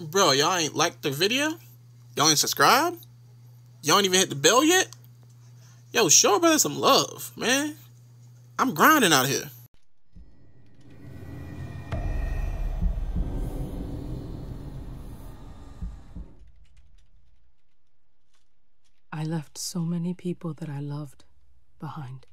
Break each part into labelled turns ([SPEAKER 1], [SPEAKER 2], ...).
[SPEAKER 1] Bro, y'all ain't liked the video? Y'all ain't subscribe? Y'all ain't even hit the bell yet? Yo, show brother some love, man. I'm grinding out here.
[SPEAKER 2] I left so many people that I loved behind.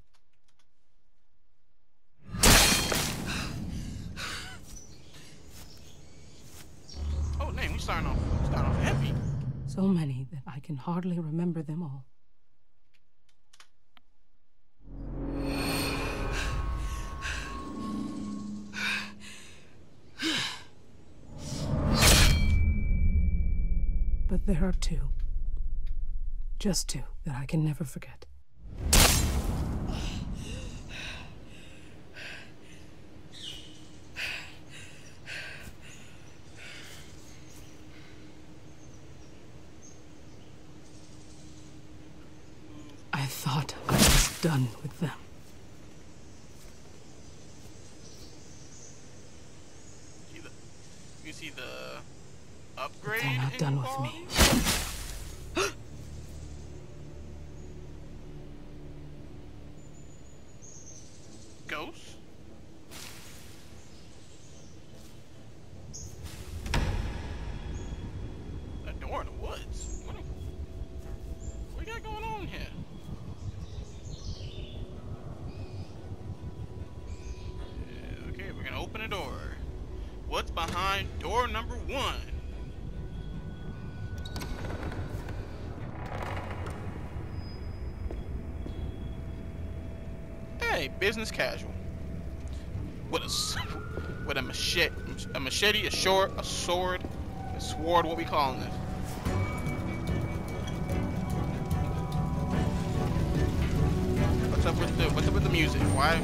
[SPEAKER 1] Oh, name, we starting off, starting off heavy.
[SPEAKER 2] So many that I can hardly remember them all. But there are two. Just two that I can never forget. I thought I was done with them.
[SPEAKER 1] See the, you see the upgrade?
[SPEAKER 2] They're not
[SPEAKER 1] in
[SPEAKER 2] done with
[SPEAKER 1] quality?
[SPEAKER 2] me.
[SPEAKER 1] Ghost? A door in the woods? What, what you got going on here? Yeah, okay, we're gonna open a door. What's behind door number one? Business casual. With a with a machete, a machete, a short, a sword, a sword. What we calling this? What's up with the What's up with the music? Why?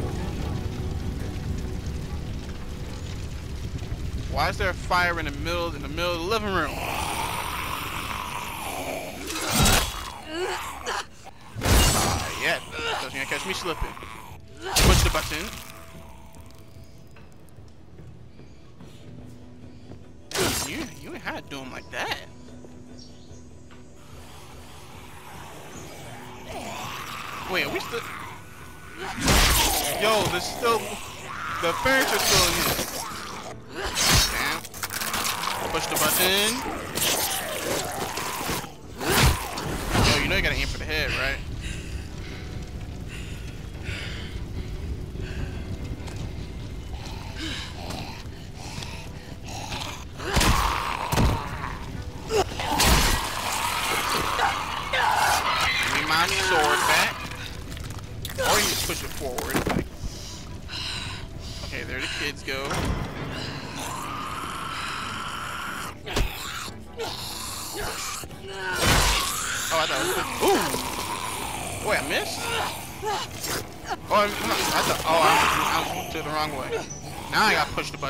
[SPEAKER 1] Why is there a fire in the middle in the middle of the living room? Ah, yeah, doesn't gonna catch me slipping. Push the button. You you had to do him like that. Wait, are we still? Yo, there's still the furniture's still in here. Damn. Push the button. Yo, you know you gotta aim for the head, right?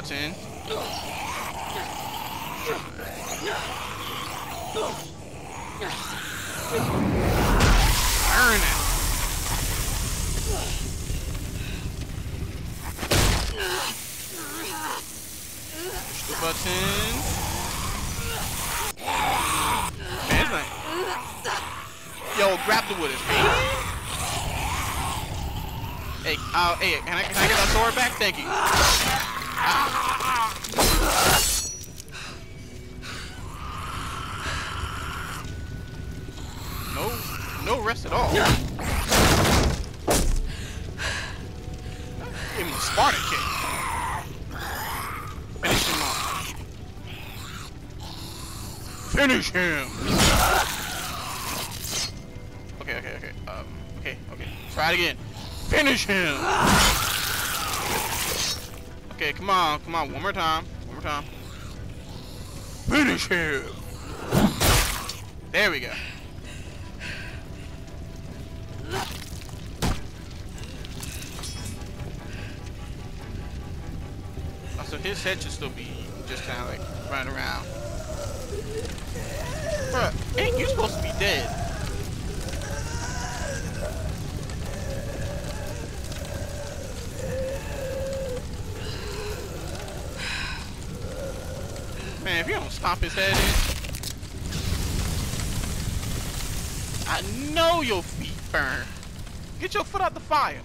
[SPEAKER 1] Button. Burn it. Push the button. Man, it's like, yo, grab the wood, baby. Hey, uh, hey, can I, can I get that sword back? Thank you. No, no rest at all. Give him a Spartan kick. Finish him off. Finish him. Okay, okay, okay. Um, okay, okay. Try it again. Finish him. Okay, come on, come on. One more time. One more time. Finish him. There we go. Oh, so his head should still be just kind of like running around. Bruh, ain't you supposed to be dead? If you don't stomp his head in. I know your feet burn. Get your foot out the fire.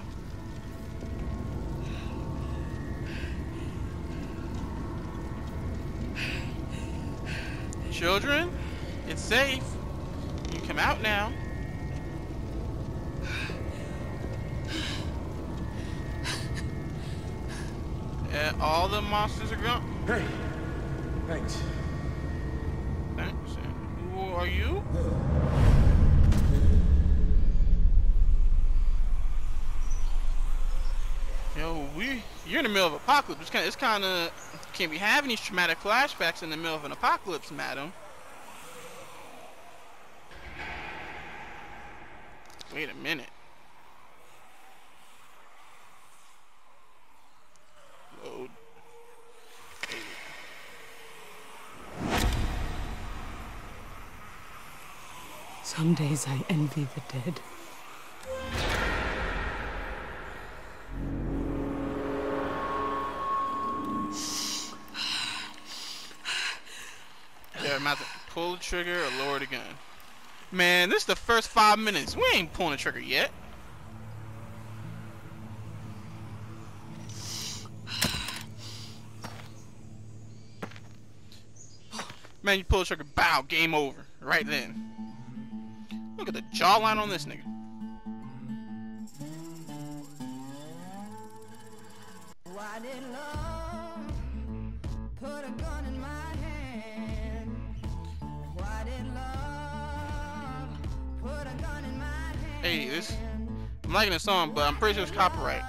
[SPEAKER 1] Children, it's safe. You come out now. And all the monsters are gone.
[SPEAKER 3] Hey, thanks.
[SPEAKER 1] Thanks. Who are you? Yo, we you're in the middle of apocalypse. It's kind of, it's kind of can't be having these traumatic flashbacks in the middle of an apocalypse, madam. Wait a minute.
[SPEAKER 2] Some days I envy the dead.
[SPEAKER 1] I'm about to pull the trigger or lower the gun. Man, this is the first five minutes. We ain't pulling the trigger yet. Man, you pull the trigger, bow, game over. Right then. Look at the jawline on this nigga.
[SPEAKER 4] Why did love put a gun in my hand? Why did love put a gun in my hand?
[SPEAKER 1] Hey, this. I'm liking the song, but I'm pretty sure it's copyright.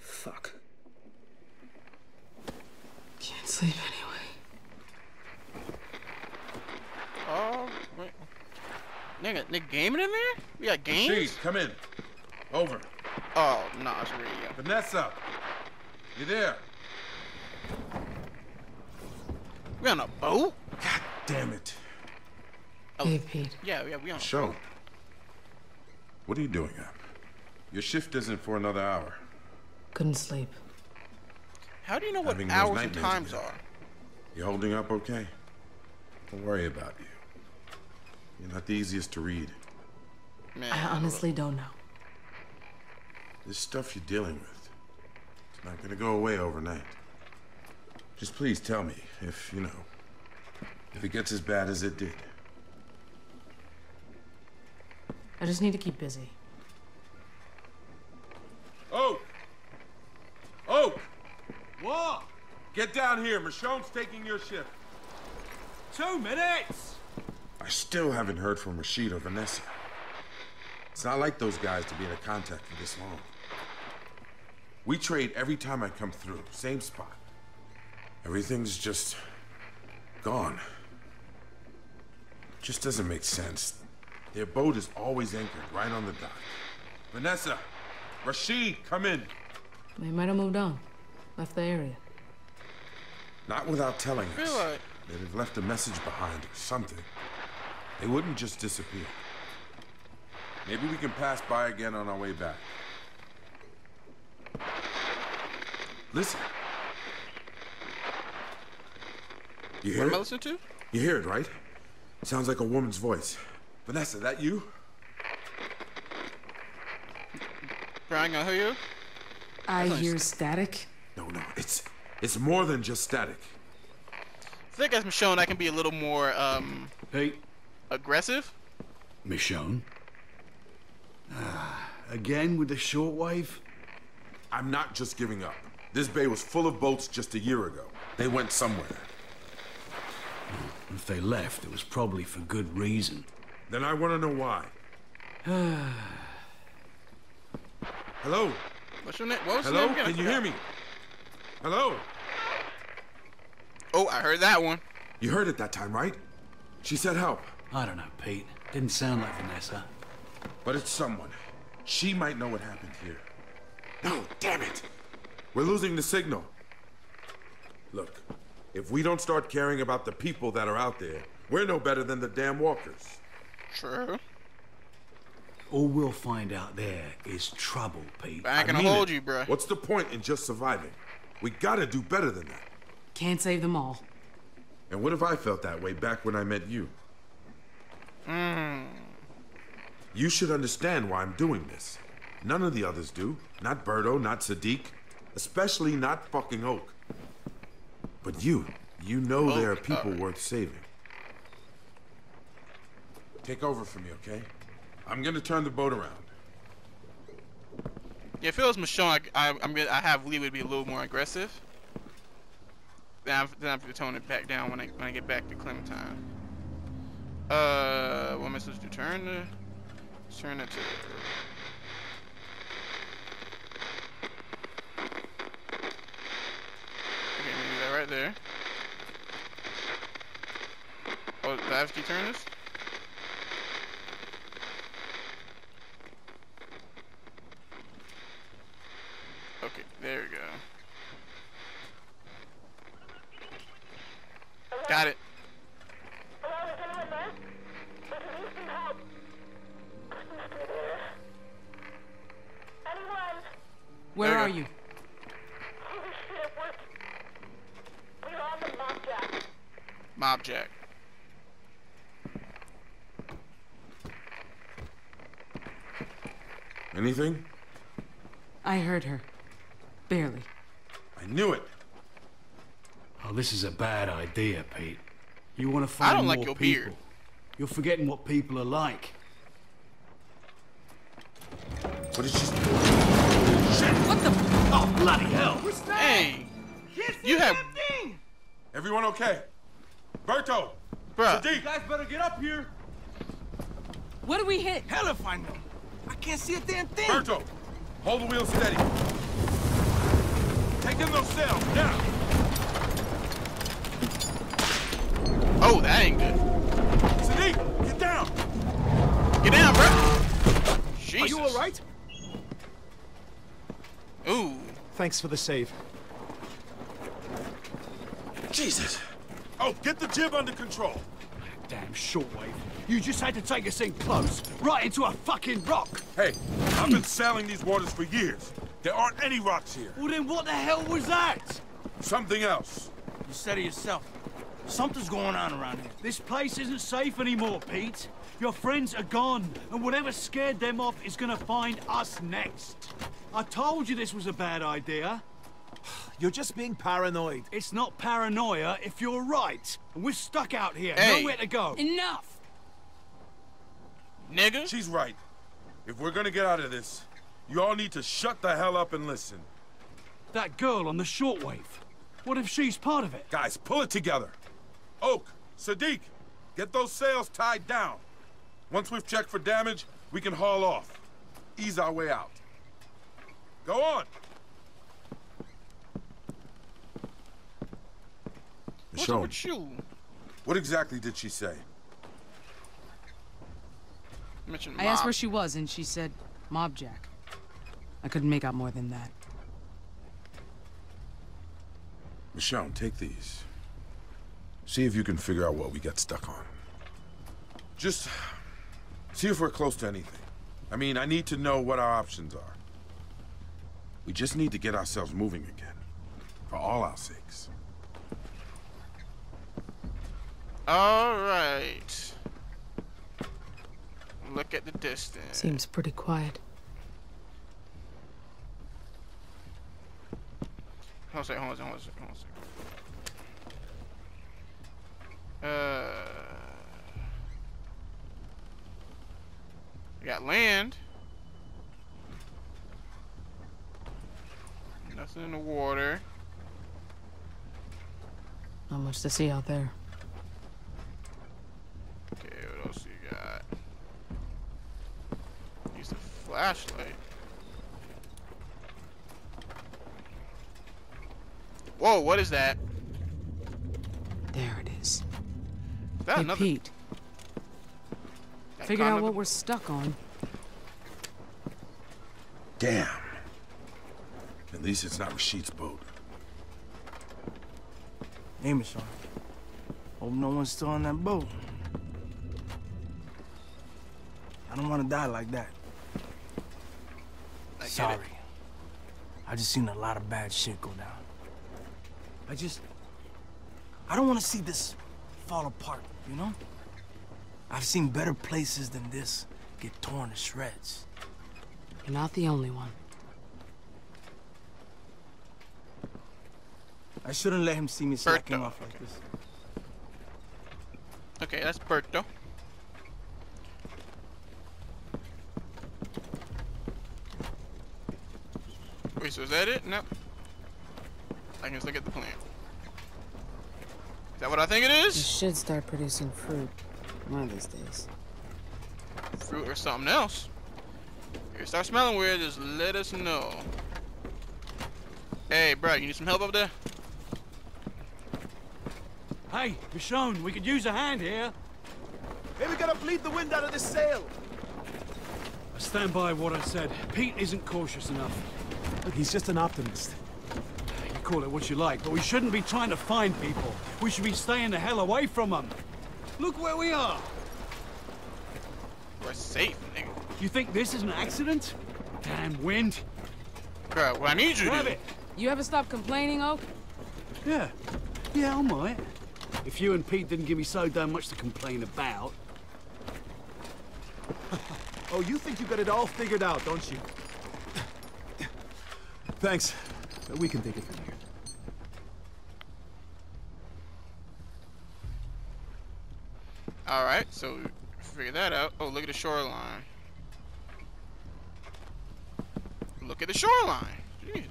[SPEAKER 3] Fuck.
[SPEAKER 2] Can't sleep anyway.
[SPEAKER 1] Oh, wait. Nigga, nigga gaming in there? We got games?
[SPEAKER 3] Rashid, come in. Over.
[SPEAKER 1] Oh, no, it's radio.
[SPEAKER 3] Vanessa, you there?
[SPEAKER 1] We on a boat?
[SPEAKER 3] God damn it. Oh.
[SPEAKER 2] Hey, Pete.
[SPEAKER 1] Yeah, yeah, we on a
[SPEAKER 5] Show. What are you doing up? Your shift isn't for another hour.
[SPEAKER 2] Couldn't sleep.
[SPEAKER 1] How do you know what
[SPEAKER 5] Having those
[SPEAKER 1] hours and
[SPEAKER 5] nightmares
[SPEAKER 1] times are?
[SPEAKER 5] You holding up okay? Don't worry about you. You're not the easiest to read.
[SPEAKER 1] Man,
[SPEAKER 2] I honestly don't know.
[SPEAKER 5] This stuff you're dealing with, it's not gonna go away overnight. Just please tell me if, you know, if it gets as bad as it did.
[SPEAKER 2] I just need to keep busy.
[SPEAKER 3] Oh! Oh! What? Get down here. Michonne's taking your shift. Two minutes!
[SPEAKER 5] I still haven't heard from Rashid or Vanessa. It's not like those guys to be in a contact for this long. We trade every time I come through, same spot. Everything's just gone. Just doesn't make sense. Their boat is always anchored right on the dock.
[SPEAKER 3] Vanessa, Rashid, come in.
[SPEAKER 2] They might have moved on. Left the area.
[SPEAKER 5] Not without telling us.
[SPEAKER 1] like
[SPEAKER 5] They'd have left a message behind or something. They wouldn't just disappear. Maybe we can pass by again on our way back. Listen. You hear
[SPEAKER 1] what am I
[SPEAKER 5] it?
[SPEAKER 1] listening to?
[SPEAKER 5] You hear it, right? Sounds like a woman's voice. Vanessa, that you?
[SPEAKER 1] Brian, gonna hear you?
[SPEAKER 2] I
[SPEAKER 1] That's
[SPEAKER 2] hear
[SPEAKER 1] nice.
[SPEAKER 2] static.
[SPEAKER 5] No, no, it's it's more than just static.
[SPEAKER 1] I think as Michonne, I can be a little more um
[SPEAKER 6] Pete,
[SPEAKER 1] aggressive.
[SPEAKER 6] Michonne. Ah, again with the shortwave?
[SPEAKER 5] I'm not just giving up. This bay was full of boats just a year ago. They went somewhere.
[SPEAKER 6] If they left, it was probably for good reason.
[SPEAKER 5] Then I want to know why. Hello?
[SPEAKER 1] What's your name? What was your
[SPEAKER 5] Hello?
[SPEAKER 1] name again?
[SPEAKER 5] Can you hear me? Hello?
[SPEAKER 1] Oh, I heard that one.
[SPEAKER 5] You heard it that time, right? She said help.
[SPEAKER 6] I don't know, Pete. Didn't sound like Vanessa.
[SPEAKER 5] But it's someone. She might know what happened here. No, damn it. We're losing the signal. Look, if we don't start caring about the people that are out there, we're no better than the damn walkers.
[SPEAKER 1] True.
[SPEAKER 6] All we'll find out there is trouble, Pete.
[SPEAKER 1] I ain't gonna
[SPEAKER 5] mean
[SPEAKER 1] hold
[SPEAKER 5] it.
[SPEAKER 1] you, bruh.
[SPEAKER 5] What's the point in just surviving? We gotta do better than that.
[SPEAKER 2] Can't save them all.
[SPEAKER 5] And what if I felt that way back when I met you? Hmm. You should understand why I'm doing this. None of the others do. Not Berto, not Sadiq, especially not fucking Oak. But you, you know there are people
[SPEAKER 1] alright.
[SPEAKER 5] worth saving. Take over for me, okay? I'm gonna turn the boat around.
[SPEAKER 1] Yeah, if it was Michonne, I, I, I'm gonna, I have Lee would be a little more aggressive. Then I have, then I have to tone it back down when I when I get back to Clementine. Uh, what am I supposed to? Turn the, turn it to. Okay, I'm gonna do that right there. Oh, do I have to turn this? Okay, there we go. Got it.
[SPEAKER 5] Anything?
[SPEAKER 2] I heard her. Barely.
[SPEAKER 5] I knew it.
[SPEAKER 6] Oh, this is a bad idea, Pete. You want to find
[SPEAKER 1] don't like
[SPEAKER 6] more
[SPEAKER 1] your
[SPEAKER 6] people.
[SPEAKER 1] beard.
[SPEAKER 6] You're forgetting what people are like.
[SPEAKER 5] What did she?
[SPEAKER 2] What the?
[SPEAKER 6] Oh, bloody hell!
[SPEAKER 1] Dang. You have,
[SPEAKER 3] Everyone okay? Berto!
[SPEAKER 1] bruh.
[SPEAKER 3] Sadiq!
[SPEAKER 7] guys better get up here.
[SPEAKER 2] What do we hit?
[SPEAKER 7] Hell if I know. I can't see a damn thing.
[SPEAKER 3] Berto! Hold the wheel steady. Take in those sails, now!
[SPEAKER 1] Oh, that ain't good.
[SPEAKER 3] Sadiq, get down!
[SPEAKER 1] Get down, bro. Jesus.
[SPEAKER 7] Are you all right?
[SPEAKER 1] Ooh.
[SPEAKER 7] Thanks for the save.
[SPEAKER 3] Jesus! Oh, get the jib under control.
[SPEAKER 6] Damn shortwave. You just had to take us in close, right into a fucking rock.
[SPEAKER 3] Hey, I've been sailing these waters for years. There aren't any rocks here.
[SPEAKER 6] Well, then what the hell was that?
[SPEAKER 3] Something else.
[SPEAKER 7] You said it yourself. Something's going on around here.
[SPEAKER 6] This place isn't safe anymore, Pete. Your friends are gone, and whatever scared them off is gonna find us next. I told you this was a bad idea.
[SPEAKER 7] You're just being paranoid.
[SPEAKER 6] It's not paranoia if you're right. And we're stuck out here,
[SPEAKER 1] Hey.
[SPEAKER 6] nowhere to go.
[SPEAKER 2] Enough.
[SPEAKER 1] Nigga.
[SPEAKER 3] She's right. If we're gonna get out of this, you all need to shut the hell up and listen.
[SPEAKER 6] That girl on the shortwave. What if she's part of it?
[SPEAKER 3] Guys, pull it together. Oak, Sadiq, get those sails tied down. Once we've checked for damage, we can haul off. Ease our way out. Go on.
[SPEAKER 1] What's up with you?
[SPEAKER 3] What exactly did she say?
[SPEAKER 1] Mention
[SPEAKER 2] I asked where she was, and she said, Mobjack. I couldn't make out more than that.
[SPEAKER 5] Michonne, take these. See if you can figure out what we got stuck on.
[SPEAKER 3] Just see if we're close to anything. I mean, I need to know what our options are.
[SPEAKER 5] We just need to get ourselves moving again. For all our sakes.
[SPEAKER 1] All right. Look at the distance.
[SPEAKER 2] Seems pretty quiet.
[SPEAKER 1] Hold on second, hold on second, hold on second, hold on second. Uh, we got land. Nothing in the water.
[SPEAKER 2] Not much to see out there.
[SPEAKER 1] Okay, what else you got? Use the flashlight. Whoa, what is that?
[SPEAKER 2] There it is.
[SPEAKER 1] Is that
[SPEAKER 2] Hey,
[SPEAKER 1] another
[SPEAKER 2] Pete.
[SPEAKER 1] that
[SPEAKER 2] Figure out
[SPEAKER 1] kind
[SPEAKER 2] what we're stuck on.
[SPEAKER 5] Damn. At least it's not Rashid's boat.
[SPEAKER 7] Hey, Michonne. Hope no one's still on that boat. I don't want to die like that.
[SPEAKER 1] I.
[SPEAKER 7] Sorry. I just seen a lot of bad shit go down. I just... I don't want to see this fall apart, you know? I've seen better places than this get torn to shreds.
[SPEAKER 2] You're not the only one.
[SPEAKER 7] I shouldn't let him see me slacking
[SPEAKER 1] Berto,
[SPEAKER 7] off like this.
[SPEAKER 1] Okay, that's Berto. Wait, so is that it? No. I can just look at the plant. Is that what I think it is?
[SPEAKER 2] You should start producing fruit one of these days.
[SPEAKER 1] Fruit or something else? If you start smelling weird, just let us know. Hey, bro, you need some help up there?
[SPEAKER 6] Hey, Michonne, we could use a hand here.
[SPEAKER 8] Hey, we gotta bleed the wind out of this sail.
[SPEAKER 6] I stand by what I said. Pete isn't cautious enough.
[SPEAKER 8] Look, he's just an optimist.
[SPEAKER 6] You call it what you like, but we shouldn't be trying to find people. We should be staying the hell away from them. Look where we are.
[SPEAKER 1] We're safe, nigga.
[SPEAKER 6] You think this is an accident? Damn wind.
[SPEAKER 1] Bro, what I need you to
[SPEAKER 6] Grab
[SPEAKER 1] do.
[SPEAKER 6] it.
[SPEAKER 2] You ever stop complaining, Oak?
[SPEAKER 6] Yeah. Yeah, I might. If you and Pete didn't give me so damn much to complain about.
[SPEAKER 8] Oh, you think you got it all figured out, don't you? Thanks. But we can take it from here.
[SPEAKER 1] Alright, so figure that out. Oh, look at the shoreline. Look at the shoreline. Jeez.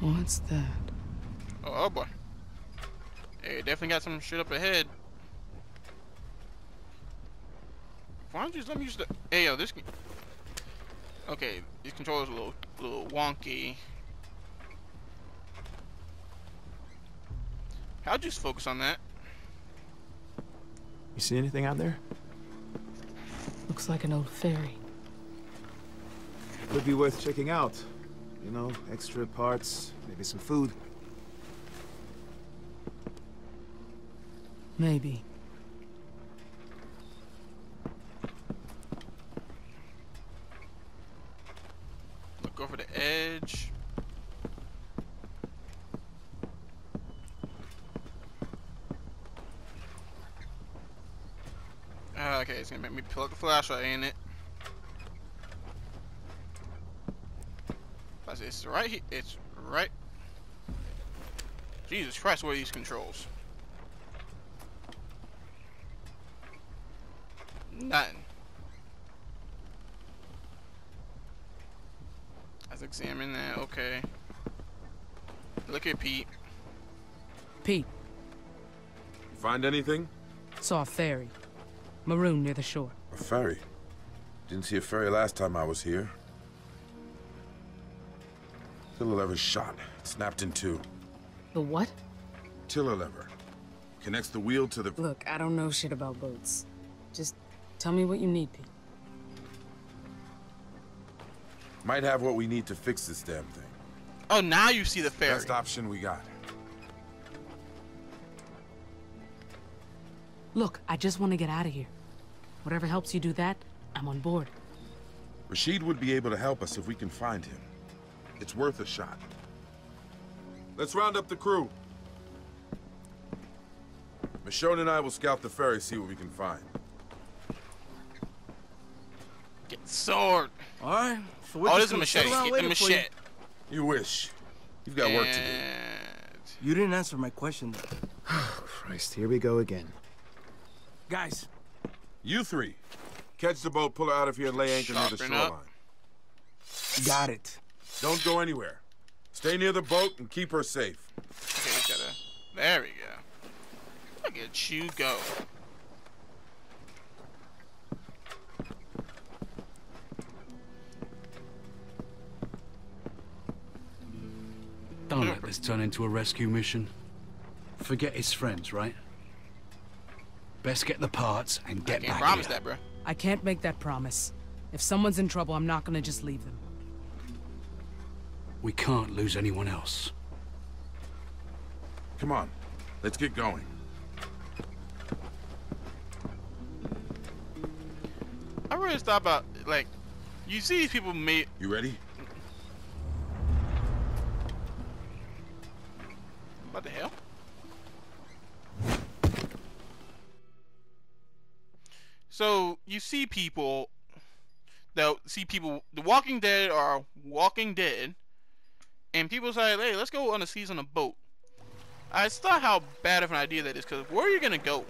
[SPEAKER 2] What's that?
[SPEAKER 1] Oh, oh boy. Hey, definitely got some shit up ahead. Why don't you just let me use the... Hey, yo, this... Okay, these controllers are a little, little wonky. How'd you just focus on that?
[SPEAKER 8] You see anything out there?
[SPEAKER 2] Looks like an old ferry.
[SPEAKER 8] Could be worth checking out. You know, extra parts, maybe some food.
[SPEAKER 2] Maybe.
[SPEAKER 1] Look over the edge. Ah, Okay, it's gonna make me pull up the flashlight, ain't it? I It's right here. It's right. Jesus Christ, what are these controls? Nothing. Let's examine that. Okay. Look at Pete.
[SPEAKER 2] Pete,
[SPEAKER 5] You find anything?
[SPEAKER 2] saw a ferry. Maroon near the shore.
[SPEAKER 5] A ferry. Didn't see a ferry last time I was here. Tiller lever shot. Snapped in two.
[SPEAKER 2] The what?
[SPEAKER 5] Tiller lever. Connects the wheel to the...
[SPEAKER 2] Look, I don't know shit about boats. Just tell me what you need, Pete.
[SPEAKER 5] Might have what we need to fix this damn thing.
[SPEAKER 1] Oh, now you see the ferry.
[SPEAKER 5] Best option we got.
[SPEAKER 2] Look, I just want to get out of here. Whatever helps you do that, I'm on board.
[SPEAKER 5] Rashid would be able to help us if we can find him. It's worth a shot. Let's round up the crew. Michonne and I will scout the ferry, see what we can find.
[SPEAKER 1] Get sword.
[SPEAKER 7] All right. So we're
[SPEAKER 1] Oh, this is a machete. Get the
[SPEAKER 7] waiting for you.
[SPEAKER 5] You wish. You've got work to do.
[SPEAKER 7] You didn't answer my question.
[SPEAKER 8] Christ, here we go again.
[SPEAKER 7] Guys,
[SPEAKER 5] You three. Catch the boat, pull her out of here, and lay anchor near the
[SPEAKER 1] Sharpen up.
[SPEAKER 5] shoreline.
[SPEAKER 7] got it.
[SPEAKER 5] Don't go anywhere. Stay near the boat and keep her safe.
[SPEAKER 1] Okay, you gotta. There we go. Look at you go.
[SPEAKER 6] Don't let this turn into a rescue mission. Forget his friends, right? Best get the parts and get
[SPEAKER 1] I can't
[SPEAKER 6] back
[SPEAKER 1] promise
[SPEAKER 6] here.
[SPEAKER 1] that, bro.
[SPEAKER 2] I can't make that promise. If someone's in trouble, I'm not gonna just leave them.
[SPEAKER 6] We can't lose anyone else.
[SPEAKER 5] Come on, let's get going.
[SPEAKER 1] I really thought about like, you see these people made.
[SPEAKER 5] You ready?
[SPEAKER 1] See people that see people. The Walking Dead are Walking Dead, and people say, "Hey, let's go on a season of boat." I just thought how bad of an idea that is, because where are you gonna go?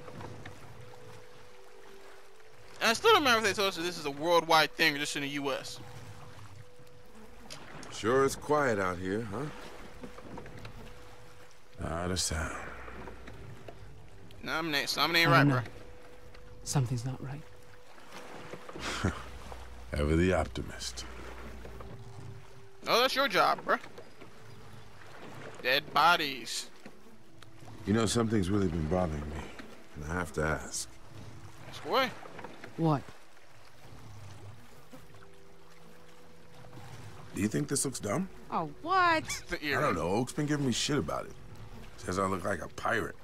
[SPEAKER 1] And I still don't remember if they told us that this is a worldwide thing or just in the U.S.
[SPEAKER 5] Sure it's quiet out here, huh? Not a sound.
[SPEAKER 1] Nah, I'm ain't, something ain't
[SPEAKER 2] I
[SPEAKER 1] right,
[SPEAKER 2] don't
[SPEAKER 1] bro.
[SPEAKER 2] Something's not right.
[SPEAKER 5] Ever the optimist.
[SPEAKER 1] Oh, that's your job, bro. Dead bodies.
[SPEAKER 5] You know, something's really been bothering me, and I have to ask.
[SPEAKER 1] That's boy.
[SPEAKER 2] What?
[SPEAKER 5] Do you think this looks dumb?
[SPEAKER 2] Oh, what?
[SPEAKER 1] The
[SPEAKER 5] I don't know. Oak's been giving me shit about it. Says I look like a pirate.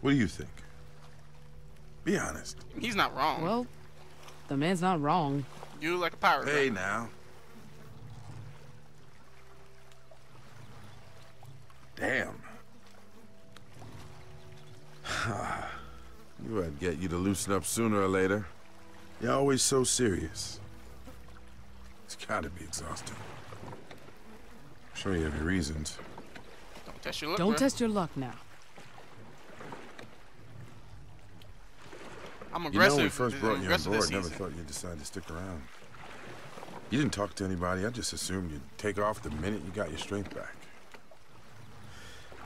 [SPEAKER 5] What do you think? Be honest.
[SPEAKER 1] He's not wrong.
[SPEAKER 2] Well, the man's not wrong.
[SPEAKER 1] you like a pirate.
[SPEAKER 5] Hey,
[SPEAKER 1] bro.
[SPEAKER 5] now. Damn. Knew I'd get you to loosen up sooner or later. You're always so serious. It's gotta be exhausting. I'm sure you have your reasons.
[SPEAKER 1] Don't test your luck.
[SPEAKER 2] Don't
[SPEAKER 1] bro.
[SPEAKER 2] test your luck now.
[SPEAKER 1] I'm
[SPEAKER 5] You know, when we first brought you on board,
[SPEAKER 1] this
[SPEAKER 5] never thought you'd decide to stick around. You didn't talk to anybody. I just assumed you'd take off the minute you got your strength back.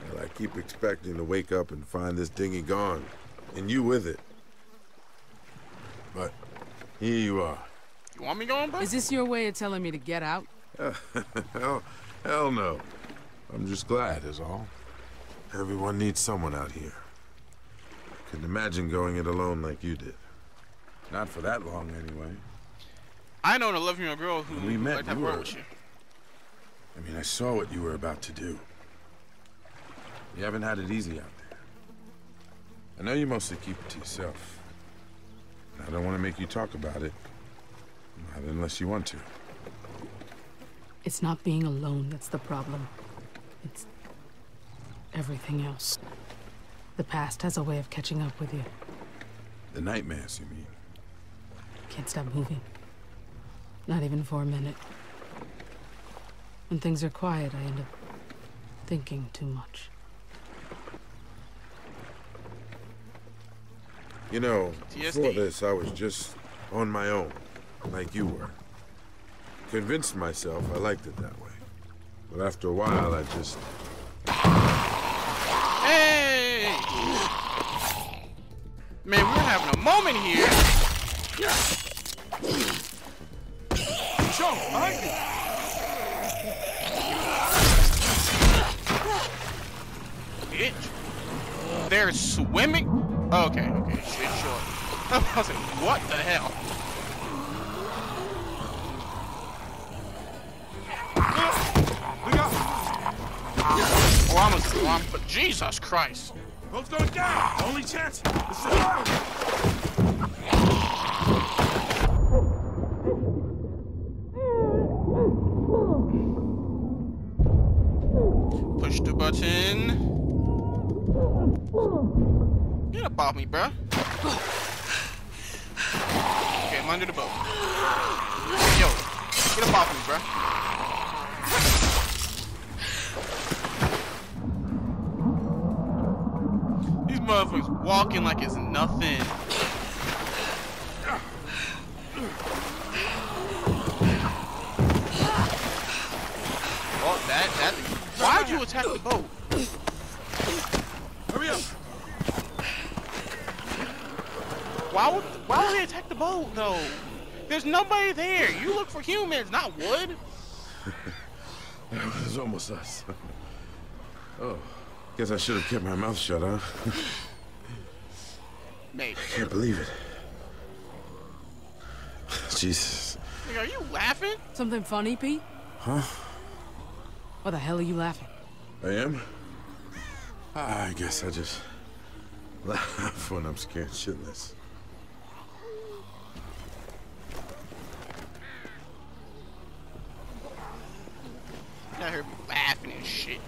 [SPEAKER 5] Well, I keep expecting to wake up and find this dinghy gone, and you with it. But here you are.
[SPEAKER 1] You want me going, bro?
[SPEAKER 2] Is this your way of telling me to get out?
[SPEAKER 5] hell, hell no. I'm just glad, is all. Everyone needs someone out here. Couldn't imagine going it alone like you did. Not for that long, anyway.
[SPEAKER 1] I know an 11 year old girl who
[SPEAKER 5] When we met,
[SPEAKER 1] like
[SPEAKER 5] you were-
[SPEAKER 1] with you.
[SPEAKER 5] I mean, I saw what you were about to do. You haven't had it easy out there. I know you mostly keep it to yourself. I don't want to make you talk about it. Not unless you want to.
[SPEAKER 2] It's not being alone that's the problem. It's everything else. The past has a way of catching up with you.
[SPEAKER 5] The nightmares, you mean?
[SPEAKER 2] Can't stop moving. Not even for a minute. When things are quiet, I end up thinking too much.
[SPEAKER 5] You know, before this, I was just on my own, like you were. Convinced myself I liked it that way. But after a while, I just.
[SPEAKER 1] Hey! Man, we're having a moment here.
[SPEAKER 3] Behind you!
[SPEAKER 1] Bitch. They're swimming. Okay, okay, shit, sure. I was like, what the hell? Oh, I'm a, I'm, but Jesus Christ.
[SPEAKER 3] Boat's going down! Only chance This is survival!
[SPEAKER 1] Push the button. Get up off me, bruh. Okay, I'm under the boat. Yo, get up off me, bruh. Motherfuckers walking like it's nothing. Well, that, that, why'd you attack the boat?
[SPEAKER 3] Hurry up!
[SPEAKER 1] Why would why would they attack the boat though? There's nobody there. You look for humans, not wood.
[SPEAKER 5] It was almost us. oh. I guess I should have kept my mouth shut, huh?
[SPEAKER 1] made.
[SPEAKER 5] I can't believe it. Jesus.
[SPEAKER 1] Like, are you laughing?
[SPEAKER 2] Something funny, Pete?
[SPEAKER 5] Huh?
[SPEAKER 2] What the hell are you laughing?
[SPEAKER 5] I am? I guess I just laugh when I'm scared shitless.
[SPEAKER 1] You heard here laughing and shit.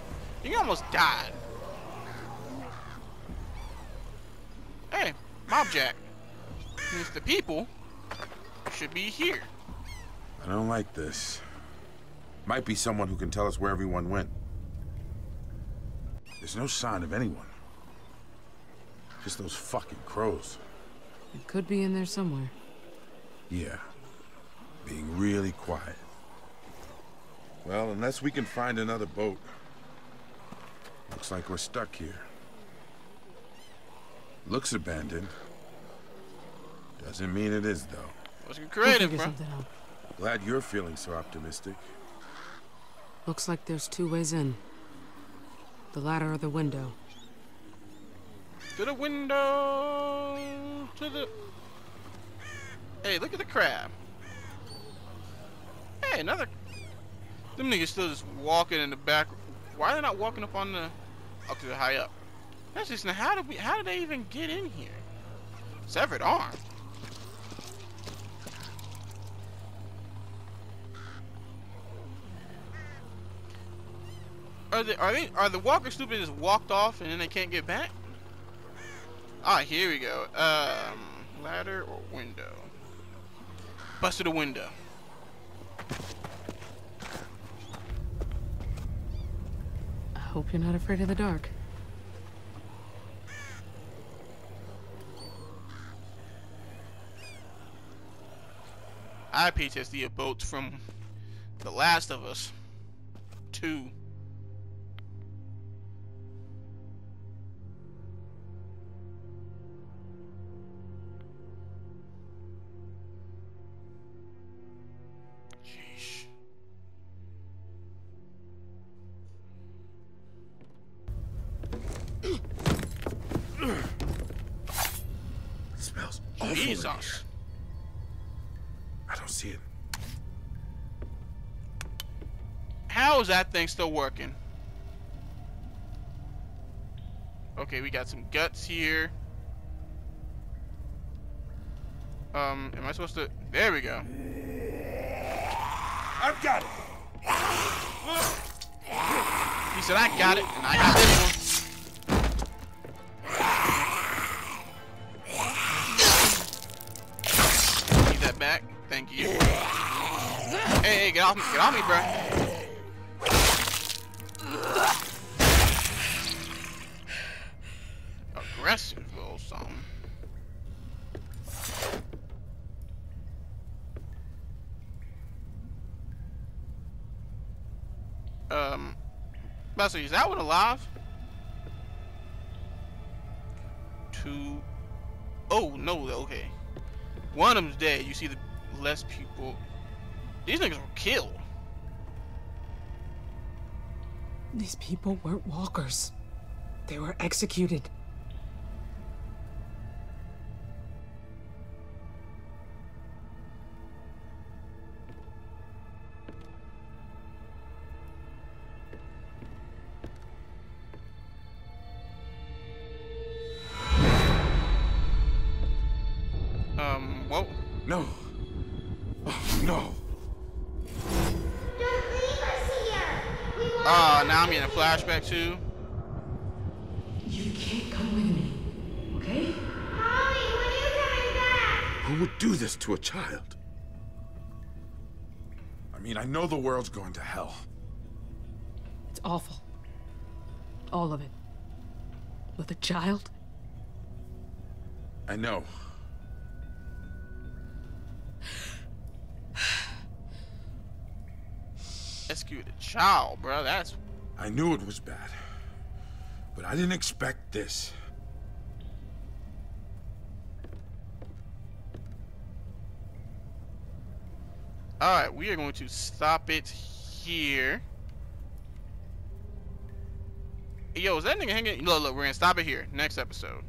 [SPEAKER 1] You almost died. Hey, Mobjack. Means the people should be here.
[SPEAKER 5] I don't like this. Might be someone who can tell us where everyone went. There's no sign of anyone. Just those fucking crows.
[SPEAKER 2] It could be in there somewhere.
[SPEAKER 5] Yeah. Being really quiet. Well, unless we can find another boat. Looks like we're stuck here. Looks abandoned. Doesn't mean it is, though.
[SPEAKER 1] Let's get creative,
[SPEAKER 2] figure
[SPEAKER 1] bro.
[SPEAKER 5] Glad you're feeling so optimistic.
[SPEAKER 2] Looks like there's two ways in. The ladder or the window.
[SPEAKER 1] To the window. To the. Hey, look at the crab. Hey, another. Them niggas still just walking in the back. Why are they not walking up on the? Up to the high up. That's just now. How did we? How did they even get in here? Severed arm. Are they? Are they? Are the walkers stupid? Just walked off and then they can't get back? Ah, here we go. Um, ladder or window? Busted a window.
[SPEAKER 2] I hope you're not afraid of the dark.
[SPEAKER 1] I PTSD of boats from The Last of Us 2.
[SPEAKER 5] Here. I don't see it.
[SPEAKER 1] How is that thing still working? Okay, we got some guts here. Um, am I supposed to? There we go.
[SPEAKER 3] I've got it.
[SPEAKER 1] He said, I got it, and I got this Thank you. Hey, hey, get off me, get off me, bro. Aggressive little something. Um, Leslie, is that one alive? Two. Oh no, okay. One of them's dead. You see the less people. These niggas were killed.
[SPEAKER 2] These people weren't walkers. They were executed.
[SPEAKER 9] We want
[SPEAKER 1] Ah, now I'm in a flashback too.
[SPEAKER 2] You can't come with me, okay?
[SPEAKER 9] Mommy, when are you coming back?
[SPEAKER 5] Who would do this to a child? I mean, I know the world's going to hell.
[SPEAKER 2] It's awful. All of it. With a child?
[SPEAKER 5] I know.
[SPEAKER 1] Execute a child, bro. That's
[SPEAKER 5] I knew it was bad. But I didn't expect this.
[SPEAKER 1] Alright, we are going to stop it here. Yo, is that nigga hanging? Look, look, we're gonna stop it here. Next episode.